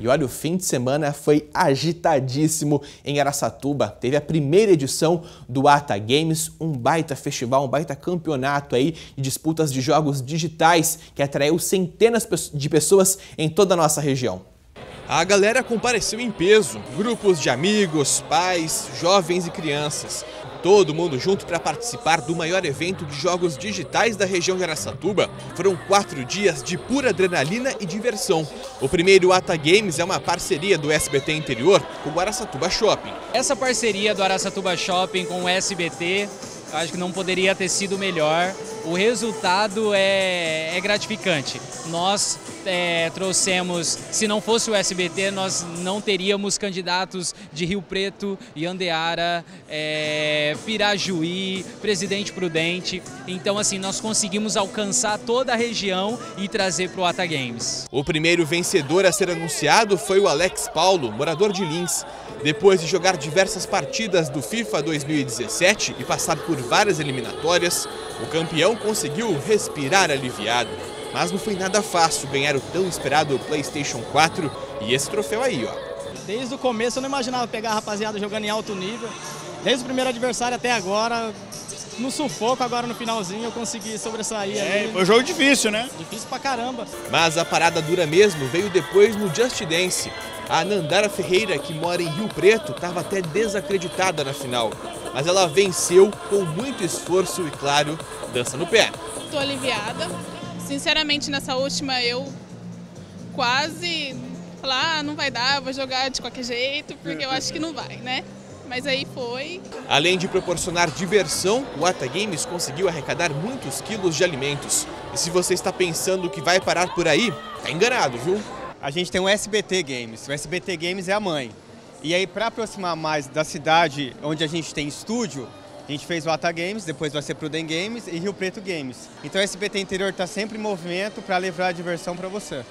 E olha, o fim de semana foi agitadíssimo em Araçatuba. Teve a primeira edição do Ata Games, um baita festival, um baita campeonato aí de disputas de jogos digitais que atraiu centenas de pessoas em toda a nossa região. A galera compareceu em peso, grupos de amigos, pais, jovens e crianças. Todo mundo junto para participar do maior evento de jogos digitais da região de Araçatuba. Foram quatro dias de pura adrenalina e diversão. O primeiro Ata Games é uma parceria do SBT Interior com o Araçatuba Shopping. Essa parceria do Araçatuba Shopping com o SBT acho que não poderia ter sido melhor. O resultado é, é gratificante. Nós é, trouxemos, se não fosse o SBT, nós não teríamos candidatos de Rio Preto, Yandeara, é, Pirajuí, Presidente Prudente. Então, assim, nós conseguimos alcançar toda a região e trazer para o Ata Games. O primeiro vencedor a ser anunciado foi o Alex Paulo, morador de Lins. Depois de jogar diversas partidas do FIFA 2017 e passar por várias eliminatórias, o campeão conseguiu respirar aliviado. Mas não foi nada fácil ganhar o tão esperado PlayStation 4 e esse troféu aí, ó. Desde o começo eu não imaginava pegar a rapaziada jogando em alto nível. Desde o primeiro adversário até agora, no sufoco, agora no finalzinho eu consegui sobressair. É, foi um jogo difícil, né? Difícil pra caramba. Mas a parada dura mesmo veio depois no Just Dance. A Nandara Ferreira, que mora em Rio Preto, estava até desacreditada na final. Mas ela venceu com muito esforço e, claro, dança no pé. Estou aliviada. Sinceramente, nessa última eu quase falar, ah, não vai dar, vou jogar de qualquer jeito, porque eu acho que não vai, né? Mas aí foi. Além de proporcionar diversão, o Ata Games conseguiu arrecadar muitos quilos de alimentos. E se você está pensando que vai parar por aí, tá enganado, viu? a gente tem o SBT Games. O SBT Games é a mãe. E aí, para aproximar mais da cidade onde a gente tem estúdio, a gente fez o Ata Games, depois vai ser Pruden Games e Rio Preto Games. Então o SBT Interior está sempre em movimento para levar a diversão para você.